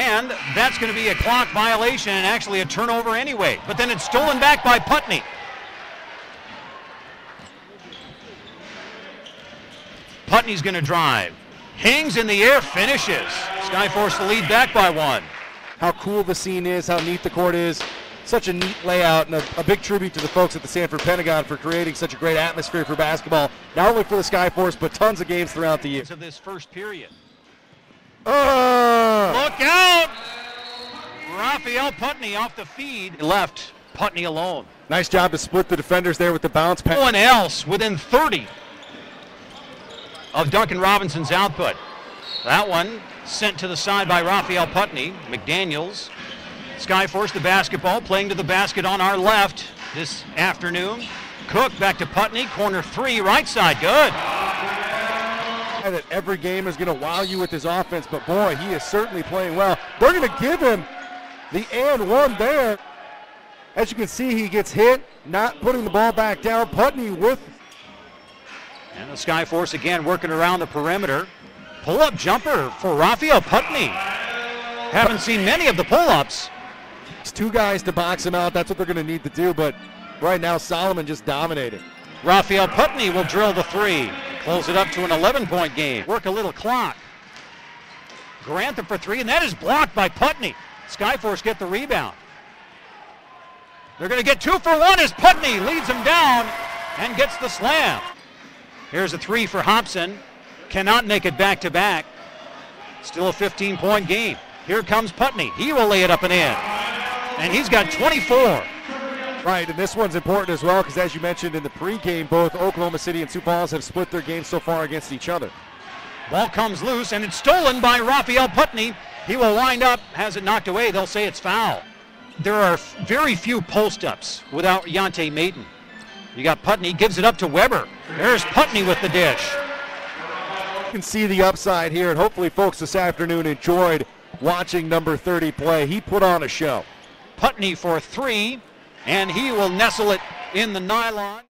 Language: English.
And that's going to be a clock violation and actually a turnover anyway. But then it's stolen back by Putney. Putney's going to drive. Hangs in the air, finishes. Skyforce the lead back by one. How cool the scene is, how neat the court is. Such a neat layout, and a, a big tribute to the folks at the Sanford Pentagon for creating such a great atmosphere for basketball, not only for the Skyforce, but tons of games throughout the year. Of this first period. Uh, Look out! Raphiael Putney off the feed. Left Putney alone. nice job to split the defenders there with the bounce pass. No pass. one else within 30 of Duncan Robinson's output. That one sent to the side by Raphiael Putney. McDaniels. Skyforce the basketball, playing to the basket on our left this afternoon. Cook back to Putney, corner three, right side, good. That every game is going to wow you with his offense, but boy, he is certainly playing well. They're going to give him the and one there. As you can see, he gets hit, not putting the ball back down. Putney with And the Skyforce again working around the perimeter. Pull up jumper for Raphiael Putney. Haven't seen many of the pull ups. It's two guys to box him out. That's what they're going to need to do, but right now, Solomon just dominating. Raphiael Putney will drill the three. Close it up to an 11 point game. Work a little clock. Grantham for three, and that is blocked by Putney. Skyforce get the rebound. They're going to get two for one as Putney leads them down and gets the slam. Here's a three for Hobson. Cannot make it back to back. Still a 15 point game. Here comes Putney. He will lay it up and in. And he's got 24. Right, and this one's important as well because, as you mentioned in the pregame, both Oklahoma City and Sioux Falls have split their games so far against each other. Ball comes loose and it's stolen by Raphiael Putney. He will wind up, has it knocked away. They'll say it's foul. There are very few post ups without Yante Maten. You got Putney, gives it up to Weber. There's Putney with the dish. You can see the upside here, and hopefully, folks this afternoon enjoyed watching number 30 play. He put on a show. Putney for three, and he will nestle it in the nylon.